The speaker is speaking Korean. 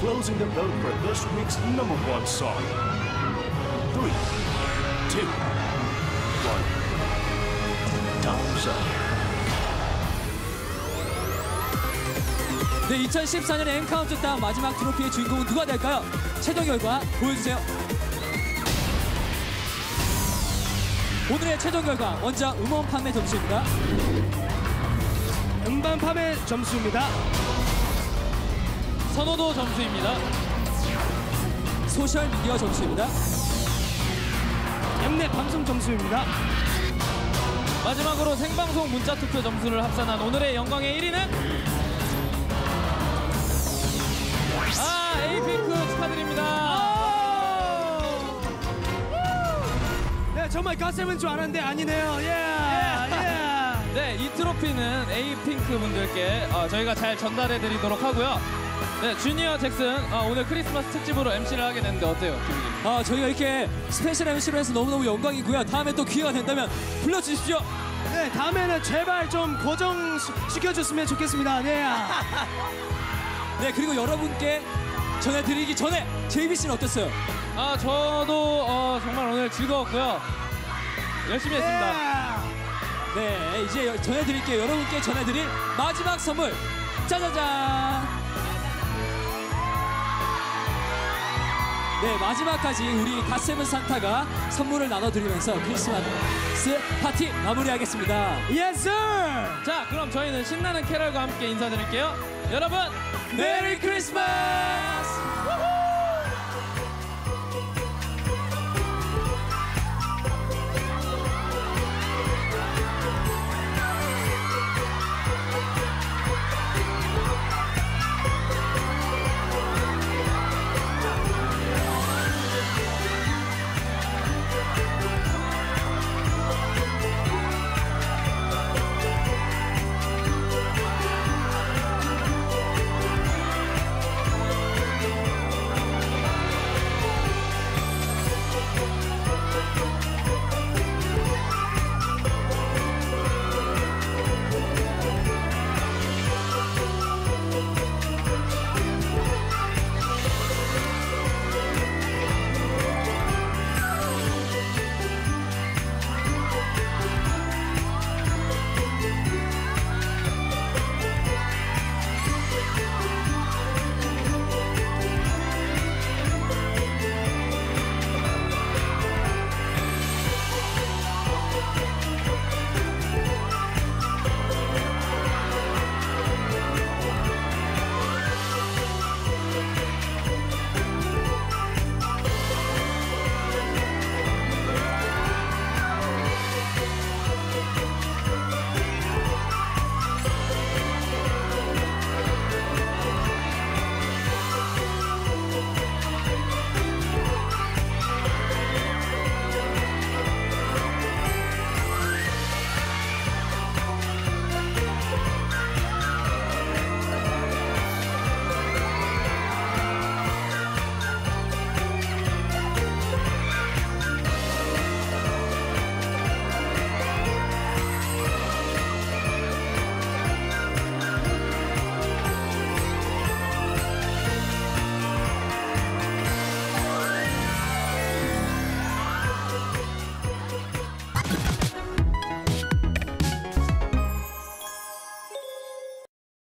closing the vote for this week's number one song. Three, two, one. Time's up. 네, 2014년의 엠카운트 다운 마지막 트로피의 주인공은 누가 될까요? 최종 결과 보여주세요. 오늘의 최종 결과 먼저 음원 판매 점수입니다. 음반 판매 점수입니다. 선호도 점수입니다. 소셜 미디어 점수입니다. 엠넷 방송 점수입니다. 마지막으로 생방송 문자 투표 점수를 합산한 오늘의 영광의 1위는 아 에이핑크 축하드립니다. 네, 정말 갓세븐인 줄 알았는데 아니네요. 예, 예. 네, 이 트로피는 에이핑크 분들께 어, 저희가 잘 전달해 드리도록 하고요. 네, 주니어 잭슨 어, 오늘 크리스마스 특집으로 MC를 하게 됐는데 어때요, 기분이? 아, 저희가 이렇게 special MC로 해서 너무너무 영광이고요. 다음에 또 기회가 된다면 불러주십시오. 네, 다음에는 제발 좀 고정 시- 시켜줬으면 좋겠습니다. 네. 네, 그리고 여러분께 전해드리기 전에 JB 씨는 어땠어요? 아, 저도 어, 정말 오늘 즐거웠고요. 열심히 했습니다. 네, 이제 여- 전해드릴게요. 여러분께 전해드릴 마지막 선물. 짜자잔! 네, 마지막까지 우리 갓세븐 산타가 선물을 나눠드리면서 크리스마스 파티 마무리하겠습니다. Yes! 자, 그럼 저희는 신나는 캐럴과 함께 인사드릴게요. 여러분, Merry Christmas!